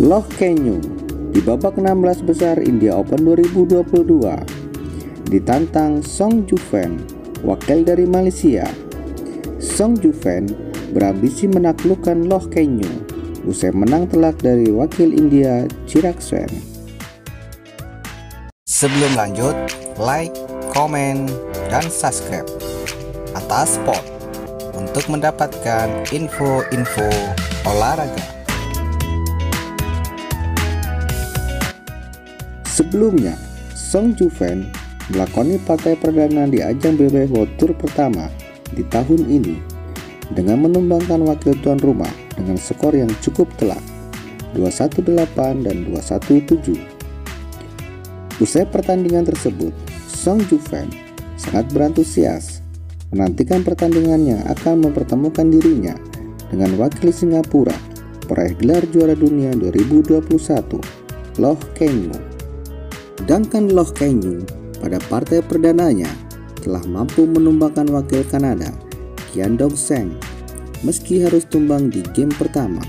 Loh Kenyu di babak 16 besar India Open 2022 ditantang Song Juven, wakil dari Malaysia. Song Juven berambisi menaklukkan Loh Kenyu usai menang telak dari wakil India Chirag Sen. Sebelum lanjut, like, komen, dan subscribe atas spot untuk mendapatkan info-info olahraga. Sebelumnya, Song Juven melakoni partai perdana di ajang BB World Tour pertama di tahun ini dengan menumbangkan wakil tuan rumah dengan skor yang cukup telak 218 dan 217. Usai pertandingan tersebut, Song Juven sangat berantusias menantikan pertandingan yang akan mempertemukan dirinya dengan wakil Singapura peraih gelar juara dunia 2021, Loh Keng Sedangkan Loh Kenyu pada partai perdananya telah mampu menumbangkan wakil Kanada Kian Dong Seng. Meski harus tumbang di game pertama,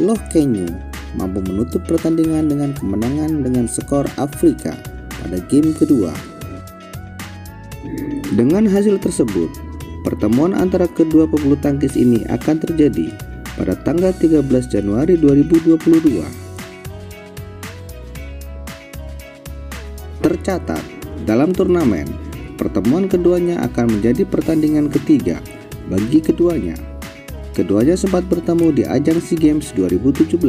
Loh Kenyu mampu menutup pertandingan dengan kemenangan dengan skor Afrika pada game kedua. Dengan hasil tersebut, pertemuan antara kedua pebulu tangkis ini akan terjadi pada tanggal 13 Januari 2022 Tercatat, dalam turnamen, pertemuan keduanya akan menjadi pertandingan ketiga bagi keduanya. Keduanya sempat bertemu di ajang SEA Games 2017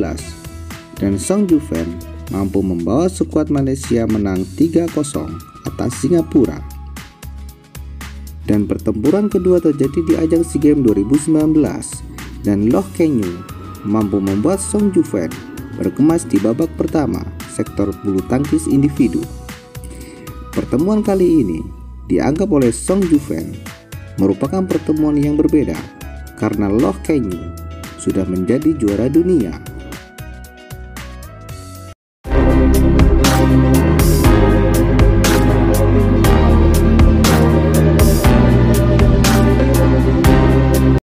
dan Song Juven mampu membawa skuad Malaysia menang 3-0 atas Singapura. Dan pertempuran kedua terjadi di ajang SEA Games 2019 dan Loh Kenyu mampu membuat Song Juven berkemas di babak pertama sektor bulu tangkis individu. Pertemuan kali ini dianggap oleh Song Juven merupakan pertemuan yang berbeda karena Loh Kenyu sudah menjadi juara dunia